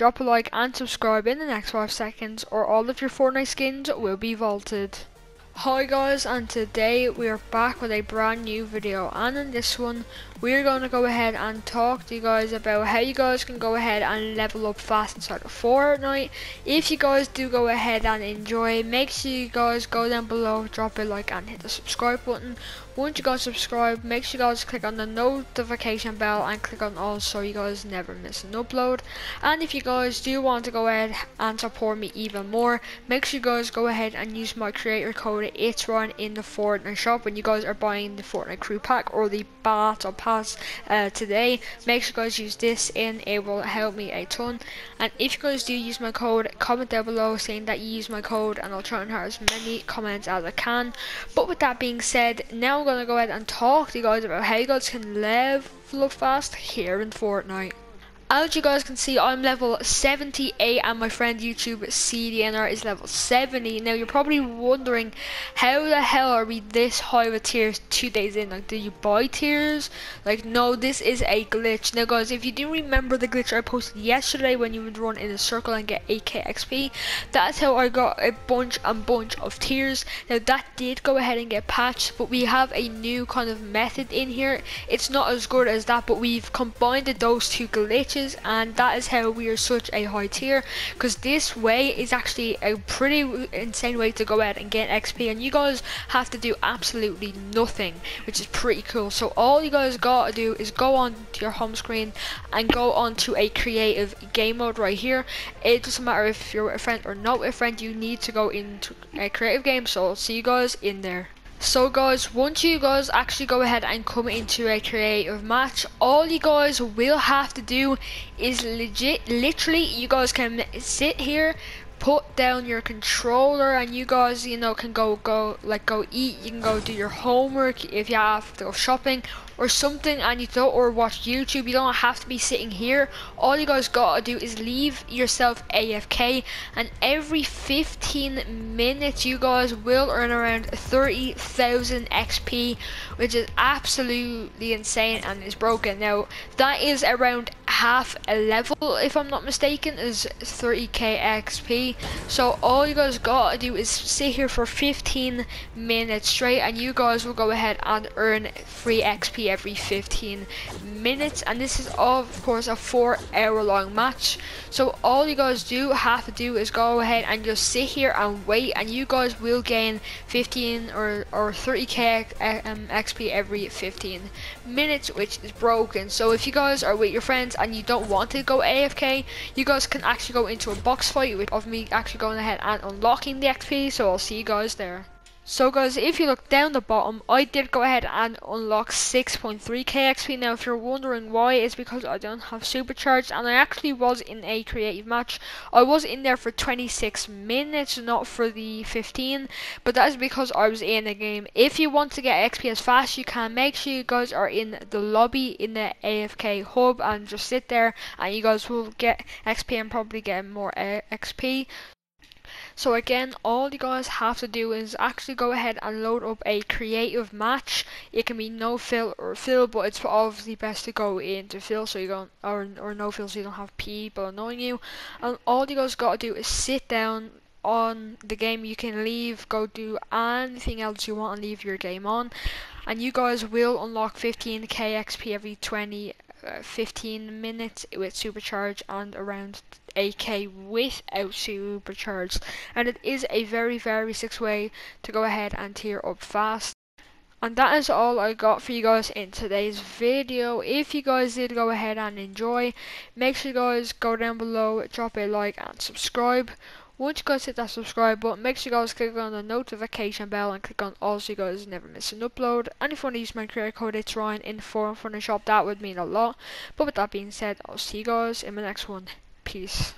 drop a like and subscribe in the next 5 seconds or all of your Fortnite skins will be vaulted. Hi guys and today we are back with a brand new video and in this one we're going to go ahead and talk to you guys about how you guys can go ahead and level up fast inside of Fortnite. If you guys do go ahead and enjoy make sure you guys go down below drop a like and hit the subscribe button. Once you guys subscribe make sure you guys click on the notification bell and click on all so you guys never miss an upload and if you guys do want to go ahead and support me even more make sure you guys go ahead and use my creator code it's Ryan in the Fortnite shop when you guys are buying the Fortnite crew pack or the battle pass uh, today. Make sure you guys use this in, it will help me a ton. And if you guys do use my code, comment down below saying that you use my code and I'll try and have as many comments as I can. But with that being said, now To go ahead and talk to you guys about how you guys can level fast here in Fortnite. As you guys can see, I'm level 78 and my friend YouTube CDNR is level 70. Now you're probably wondering, how the hell are we this high with tiers two days in? Like, do you buy tiers? Like, no, this is a glitch. Now guys, if you do remember the glitch I posted yesterday when you would run in a circle and get 8k XP, that's how I got a bunch and bunch of tiers. Now that did go ahead and get patched, but we have a new kind of method in here. It's not as good as that, but we've combined those two glitches and that is how we are such a high tier because this way is actually a pretty insane way to go out and get XP and you guys have to do absolutely nothing which is pretty cool. So all you guys gotta do is go on to your home screen and go on to a creative game mode right here. It doesn't matter if you're with a friend or not with a friend you need to go into a creative game so I'll see you guys in there so guys, once you guys actually go ahead and come into a creative match, all you guys will have to do is legit, literally, you guys can sit here, put down your controller and you guys you know can go go like go eat. You can go do your homework if you have to go shopping or something and you don't or watch YouTube. You don't have to be sitting here. All you guys gotta do is leave yourself AFK and every 15 minutes you guys will earn around 30,000 XP which is absolutely insane and is broken. Now that is around half a level if I'm not mistaken is 30k XP so all you guys gotta do is sit here for 15 minutes straight and you guys will go ahead and earn free XP every 15 minutes. And this is of course a four hour long match. So all you guys do have to do is go ahead and just sit here and wait and you guys will gain 15 or, or 30k um, XP every 15 minutes which is broken. So if you guys are with your friends and you don't want to go AFK you guys can actually go into a box fight with of me actually going ahead and unlocking the XP so I'll see you guys there so guys, if you look down the bottom, I did go ahead and unlock 6.3k XP. Now if you're wondering why, it's because I don't have supercharged and I actually was in a creative match. I was in there for 26 minutes, not for the 15, but that is because I was in the game. If you want to get XP as fast you can, make sure you guys are in the lobby in the AFK hub and just sit there and you guys will get XP and probably get more uh, XP. So again, all you guys have to do is actually go ahead and load up a creative match. It can be no fill or fill, but it's obviously best to go into fill so you don't or or no fill so you don't have people annoying you. And all you guys gotta do is sit down on the game you can leave go do anything else you want and leave your game on and you guys will unlock 15k xp every 20 uh, 15 minutes with supercharge and around 8k without supercharged and it is a very very six way to go ahead and tier up fast and that is all I got for you guys in today's video. If you guys did go ahead and enjoy, make sure you guys go down below, drop a like and subscribe. Once you guys hit that subscribe button, make sure you guys click on the notification bell and click on all so you guys never miss an upload. And if you want to use my creator code, it's Ryan in the forum for the shop, that would mean a lot. But with that being said, I'll see you guys in my next one. Peace.